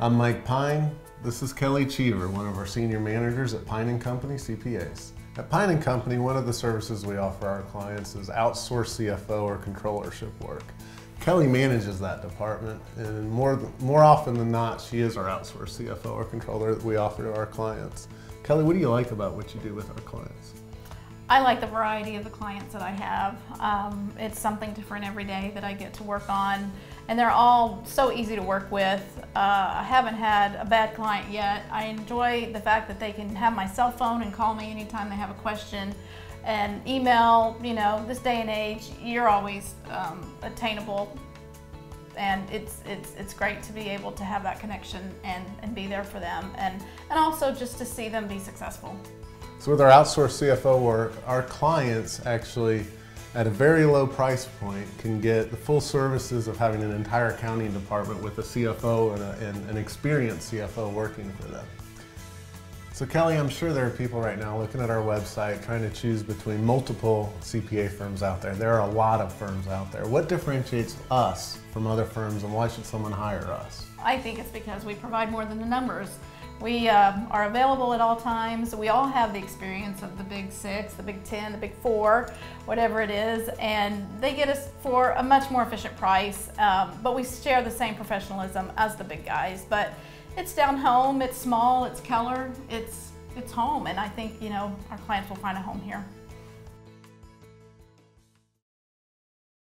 I'm Mike Pine. This is Kelly Cheever, one of our senior managers at Pine & Company CPAs. At Pine & Company, one of the services we offer our clients is outsourced CFO or controllership work. Kelly manages that department, and more, more often than not, she is our outsourced CFO or controller that we offer to our clients. Kelly, what do you like about what you do with our clients? I like the variety of the clients that I have. Um, it's something different every day that I get to work on, and they're all so easy to work with. Uh, I haven't had a bad client yet. I enjoy the fact that they can have my cell phone and call me anytime they have a question, and email. You know, this day and age, you're always um, attainable, and it's it's it's great to be able to have that connection and and be there for them, and and also just to see them be successful. So with our outsourced CFO work, our clients actually, at a very low price point, can get the full services of having an entire accounting department with a CFO and, a, and an experienced CFO working for them. So Kelly, I'm sure there are people right now looking at our website trying to choose between multiple CPA firms out there. There are a lot of firms out there. What differentiates us from other firms and why should someone hire us? I think it's because we provide more than the numbers. We uh, are available at all times. We all have the experience of the big six, the big 10, the big four, whatever it is, and they get us for a much more efficient price, um, but we share the same professionalism as the big guys. But it's down home, it's small, it's color, it's, it's home, and I think, you know, our clients will find a home here.